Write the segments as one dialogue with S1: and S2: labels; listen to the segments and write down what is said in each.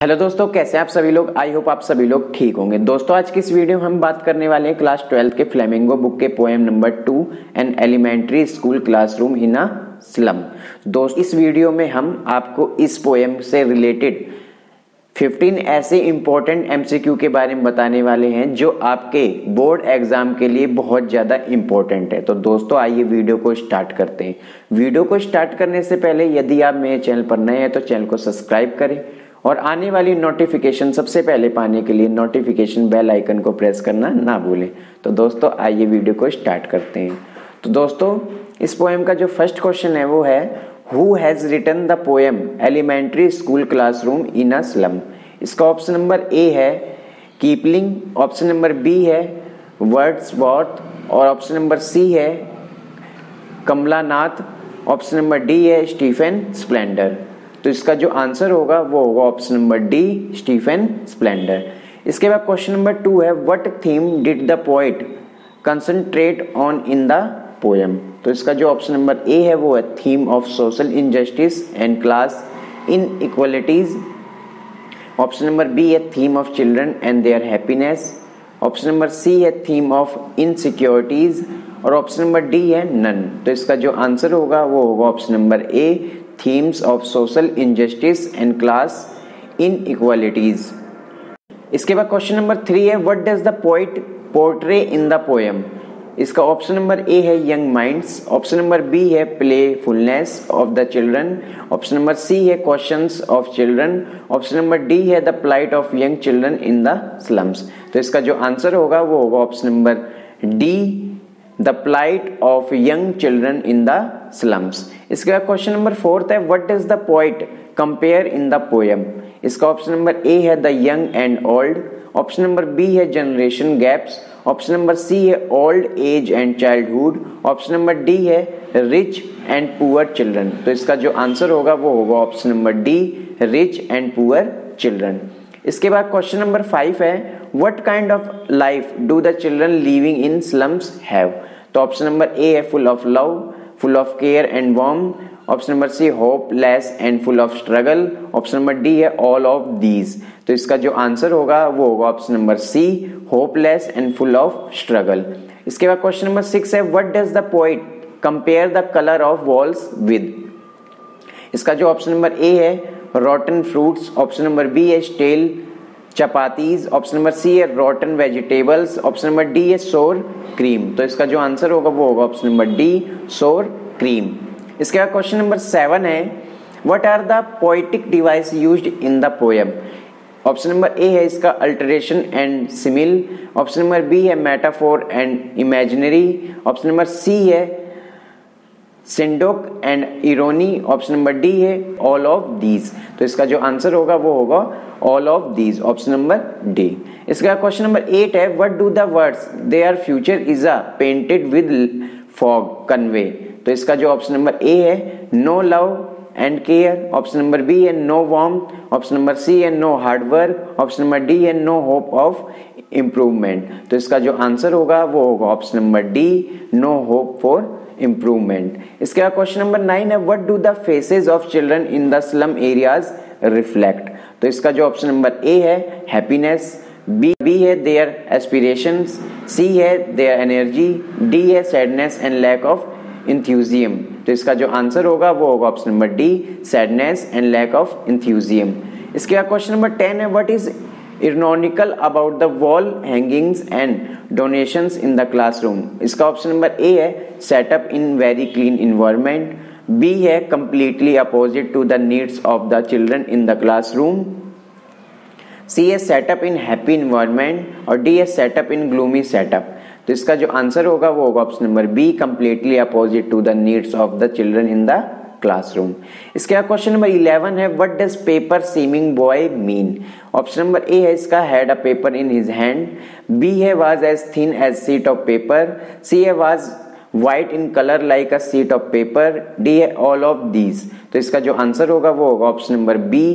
S1: Hello दोस्तों, कैसे हैं आप सभी लोग? आई होप आप सभी लोग ठीक होंगे। दोस्तों, आज की इस वीडियो में हम बात करने वाले हैं क्लास ट्वेल्थ के फ्लेमिंगो बुक के poem number two an elementary school classroom in a slum. दोस्त, इस वीडियो में हम आपको इस पोएम से रिलेटेड 15 ऐसे इंपॉर्टेंट एमसीक्यू के बारे में बताने वाले हैं जो आपके बोर्ड एग्ज़ाम के लिए बहुत ज़्यादा इंपॉर्टेंट है। तो दोस्तों, आइए वीडियो को स्टार्ट करते हैं। वीडियो को स्टार्ट करने से पहले यदि आप मेरे चैनल पर नए हैं तो चैनल को सब्सक्राइब करें। और आने वाली नोटिफिकेशन सबसे पहले पाने के लिए नोटिफिकेशन बेल आइकन को प्रेस करना ना भूलें। तो दोस्तों, आइए वीडियो को स्टार्ट करते हैं। तो दोस्तों, इस पोएम का जो फ़र्स्ट क्वेश्चन है, वो है who has written the poem elementary school classroom in a slum इसका ऑप्शन नंबर ए है कीपलिंग ऑप्शन नंबर बी है वर्ड्स वॉर्थ और ऑप्शन नंबर सी है कमलानाथ ऑप्शन नंबर डी है स्टीफन स्प्लेंडर तो इसका जो आंसर होगा वो होगा option number D, Stephen Splendor. इसके बाद क्वेश्चन नंबर टू है what theme did the poet concentrate on in the poem तो इसका जो ऑप्शन नंबर ए है, वो है theme of social injustice and class inequalities option number B है theme of children and their happiness option number C है theme of insecurities और option number D है नन तो इसका जो आंसर होगा वो होगा option number A themes of social injustice and class inequalities इसके बाद क्वेश्चन नंबर थ्री है what does the poet portray in the poem इसका ऑप्शन नंबर ए है young minds option number B है playfulness of the children option number C है questions of children option number D है the plight of young children in the slums तो इसका जो answer होगा वो होगा option number D the plight of young children in the slums इसके बाद क्वेश्चन नंबर फोर्थ है what is the poet compare in the poem इसका ऑप्शन नंबर ए है the young and old option number B है generation gaps option number C है old age and childhood option number D है rich and poor children तो इसका जो answer होगा, वो होगा option number D rich and poor children इसके बाद क्वेश्चन नंबर फाइव है what kind of life do the children living in slums have तो ऑप्शन नंबर ए है full of love full of care and warm option number C hope less and full of struggle option number D है all of these तो इसका जो answer होगा, वो होगा option number C hopeless and full of struggle इसके बाद question number six है what does the poet compare the colour of walls with इसका जो ऑप्शन नंबर ए है rotten fruits option number B है stale chapatis option number C है rotten vegetables option number D है sour cream तो इसका जो आंसर होगा, वो होगा option number D sour cream इसके बाद क्वेश्चन नंबर सेवन है what are the poetic device use in the poem option number A है इसका alliteration and simile option number B है metaphor and imaginary option number C है synecdoche and irony option number D है all of these तो इसका जो answer होगा, वो होगा all of these option number D इसका क्वेश्चन नंबर एट है what do the words they are future is a painted with fog convey तो इसका जो ऑप्शन नंबर ए है no love and care option number B है no warm option number C है no hard work option number D है no hope of improvement तो इसका जो आंसर होगा, वो होगा option number D no hope for improvement इसके बाद क्वेश्चन नंबर नाइन है what do the faces of children in the slum areas reflect तो इसका जो ऑप्शन नंबर ए है हैप्पीनेस बी बी है देयर एस्पिरेशन सी है देयर एनर्जी डी है sadness and lack of enthusiasm तो इसका जो आंसर होगा, वो होगा option number D sadness and lack of enthusiasm इसके बाद क्वेश्चन नंबर टेन है what is ironical about the wall hangings and donations in the classroom इसका ऑप्शन नंबर ए है setup in very clean environment B है completely opposite to the needs of the children in the classroom C है setup in happy environment और D है setup in gloomy setup तो इसका जो answer होगा, वो होगा option number B completely opposite to the needs of the children in the classroom इसके बाद क्वेश्चन नंबर इलेवन है what does paper seeming boy mean option number A है, इसका had a paper in his hand B है was as thin as sheet of paper C है was white in colour like a sheet of paper D है all of these तो इसका जो answer होगा, वो होगा option number B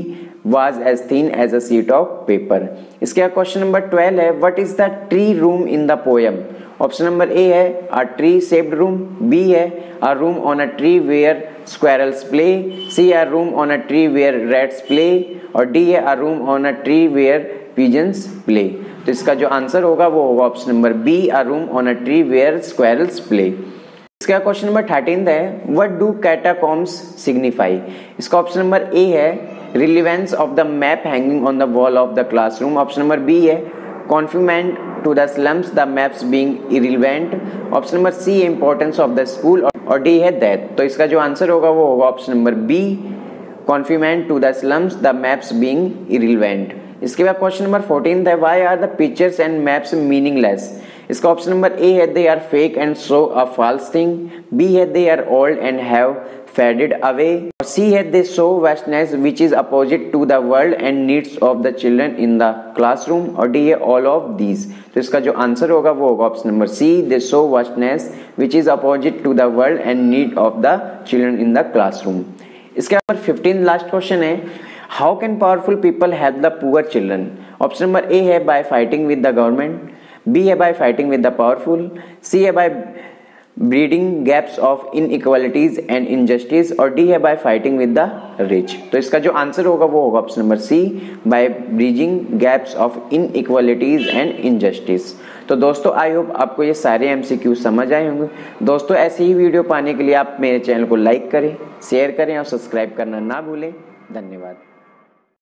S1: was as thin as a sheet of paper. इसके बाद क्वेश्चन नंबर ट्वेल्व है what is the tree room in the poem option number A है a tree shaped room B है a room on a tree where squirrels play see a room on a tree where rats play, और D है a room on a tree where pigeons play तो इसका जो answer होगा, वो होगा option number B a room on a tree where squirrels play इसका question number thirteen है व्हाट डू कैटाकॉम्स सिग्निफाई इसका ऑप्शन नंबर ए है relevance of the map hanging on the wall of the classroom option number B है confinement to the slums the maps being irrelevant option number C importance of the school और D है that तो इसका जो answer होगा, वो होगा option number B confinement to the slums the maps being irrelevant इसके बाद क्वेश्चन नंबर फोर्टीन है why are the pictures and maps meaningless इसका ऑप्शन नंबर ए है they are fake and show a false thing B है they are old and have away और C है they show vastness which is opposite to the world and needs of the children in the classroom और D है all of these तो इसका जो answer होगा, वो होगा option number C they show vastness which is opposite to the world and need of the children in the classroom इसके बाद फिफ्टीन लास्ट क्वेश्चन है. How can powerful people help the poor children option number A है by fighting with the government B है by fighting with the powerful C है by breeding gaps of inequalities and injustice और D है by fighting with the rich तो इसका जो answer होगा वो होगा option number C by bridging gaps of inequalities and injustice तो दोस्तों आई होप आपको ये सारे एमसीक्यू समझ आए होंगे। दोस्तों, ऐसी ही वीडियो पाने के लिए आप मेरे चैनल को लाइक करें शेयर करें और सब्सक्राइब करना ना भूलें। धन्यवाद।